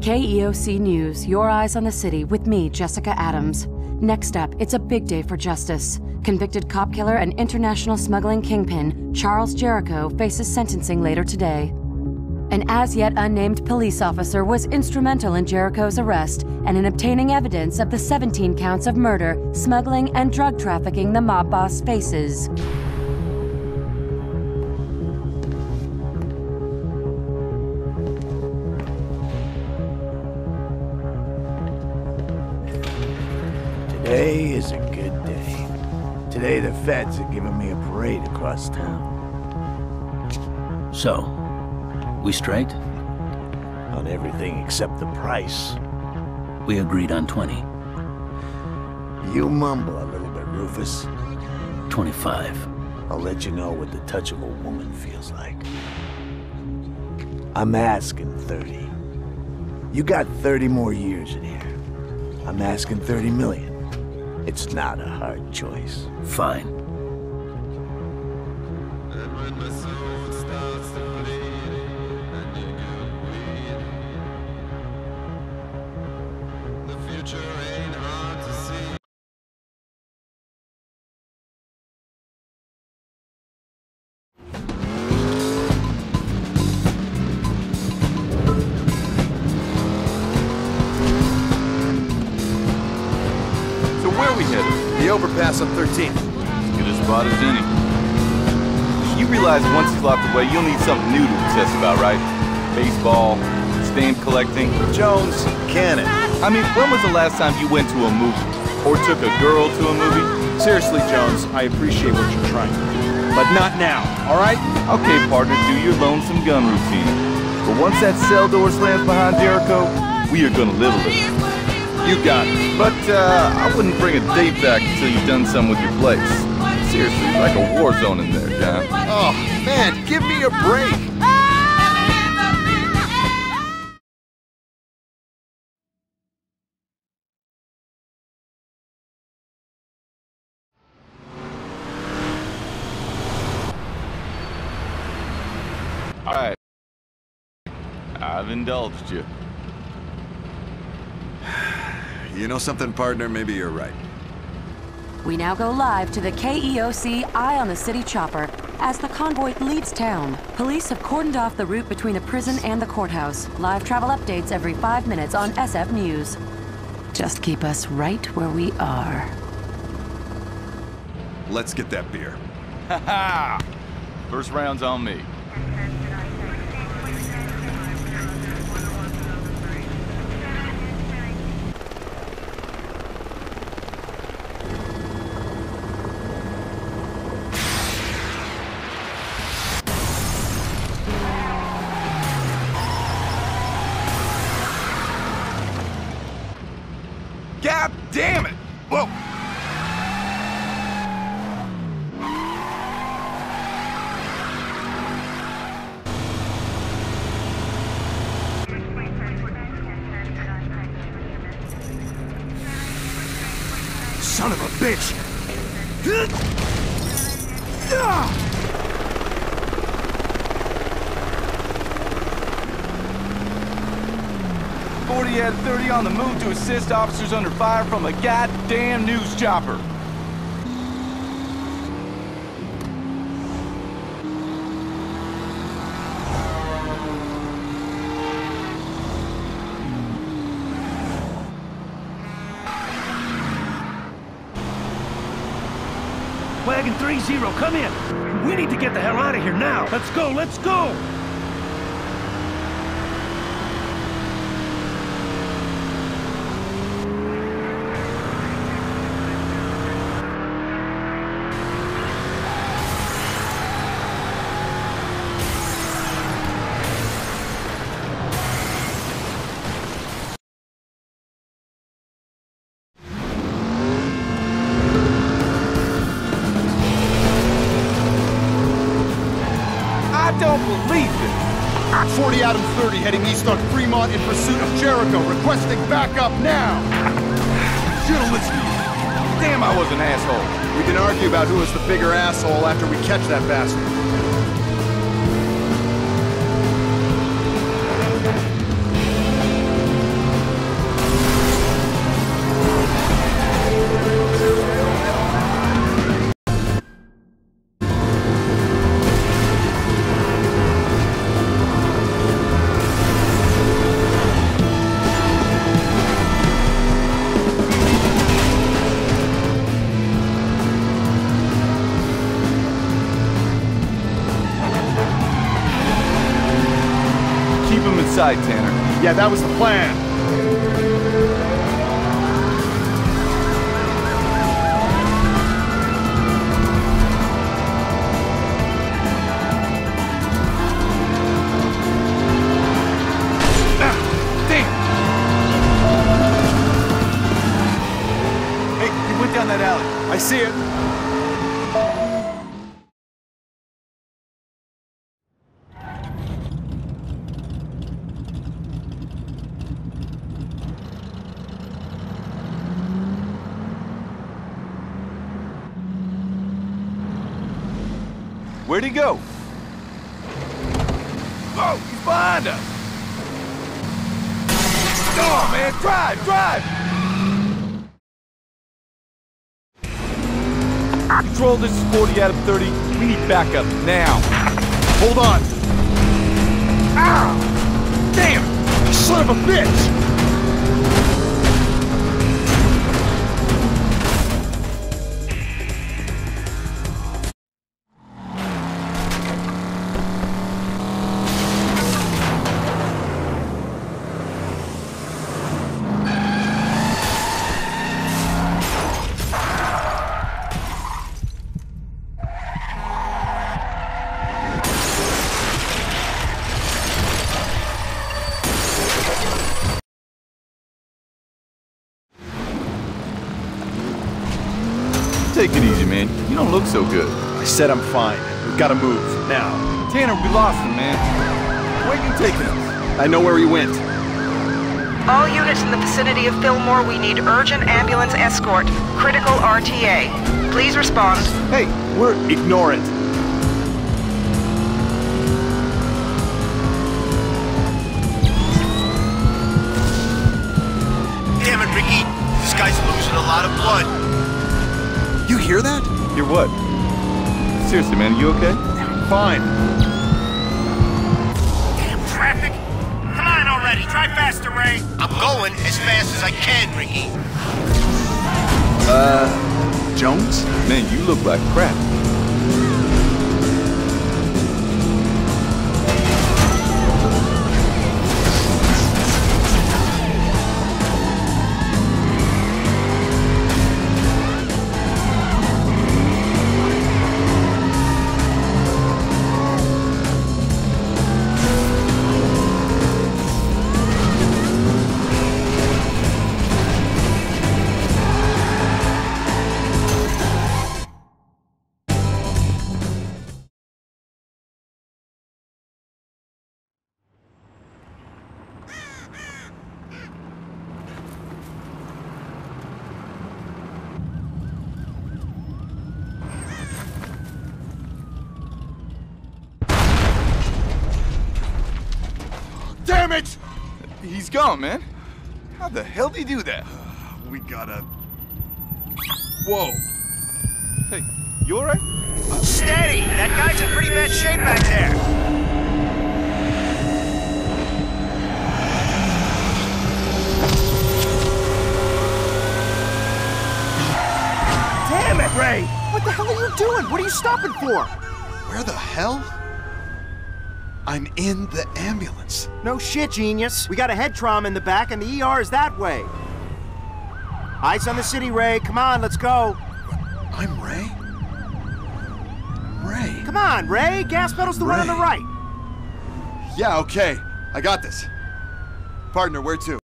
KEOC News, your eyes on the city with me, Jessica Adams. Next up, it's a big day for justice. Convicted cop killer and international smuggling kingpin, Charles Jericho, faces sentencing later today. An as yet unnamed police officer was instrumental in Jericho's arrest and in obtaining evidence of the 17 counts of murder, smuggling, and drug trafficking the mob boss faces. Today is a good day. Today the feds are giving me a parade across town. So, we straight? On everything except the price. We agreed on 20. You mumble a little bit, Rufus. 25. I'll let you know what the touch of a woman feels like. I'm asking 30. You got 30 more years in here. I'm asking 30 million. It's not a hard choice. Fine. The overpass on 13th. Good a spot as any. You realize once he's locked away, you'll need something new to obsess about, right? Baseball, stamp collecting. Jones, Cannon. I mean, when was the last time you went to a movie? Or took a girl to a movie? Seriously, Jones, I appreciate what you're trying to do. But not now, all right? Okay, partner, do your lonesome gun routine. But once that cell door slams behind Jericho, we are gonna live a little. You got it. But, uh, I wouldn't bring a date back until you've done some with your place. Seriously, like a war zone in there, John. Oh, man, give me a break. Alright. I've indulged you. You know something, partner? Maybe you're right. We now go live to the KEOC Eye on the City chopper as the convoy leaves town. Police have cordoned off the route between the prison and the courthouse. Live travel updates every five minutes on SF News. Just keep us right where we are. Let's get that beer. Ha ha! First round's on me. God damn it! Whoa! Son of a bitch! Forty had 30 on the move to assist officers under fire from a goddamn news chopper. Wagon 3-0, come in. We need to get the hell out of here now. Let's go, let's go. Heading east on Fremont in pursuit of Jericho, requesting backup now. Should've. Damn, I was an asshole. We can argue about who is the bigger asshole after we catch that bastard. Tanner. Yeah, that was the plan. Where'd he go? Oh, he's behind us! Come on, man, drive, drive! Control, this is 40 out of 30. We need backup now. Hold on. Ow! Damn! Son of a bitch! Look so good. I said I'm fine. We've got to move, now. Tanner, we lost him, man. Where you taking us? I know where he went. All units in the vicinity of Fillmore, we need urgent ambulance escort. Critical RTA. Please respond. Hey, we're... Ignore it. Damn it, Ricky. This guy's losing a lot of blood. You hear that? You're what? Seriously, man, you okay? Fine. Damn traffic. Come on already. Try faster, Ray. I'm going as fast as I can, Ricky. Uh, Jones? Man, you look like crap. Damn it! He's gone, man. How the hell did he do that? We gotta... Whoa. Hey, you alright? Steady. That guy's in pretty bad shape back there. Damn it, Ray! What the hell are you doing? What are you stopping for? Where the hell? I'm in the ambulance. No shit, genius. We got a head trauma in the back, and the ER is that way. Eyes on the city, Ray. Come on, let's go. I'm Ray? Ray? Come on, Ray. Gas pedal's the one on the right. Yeah, okay. I got this. Partner, where to?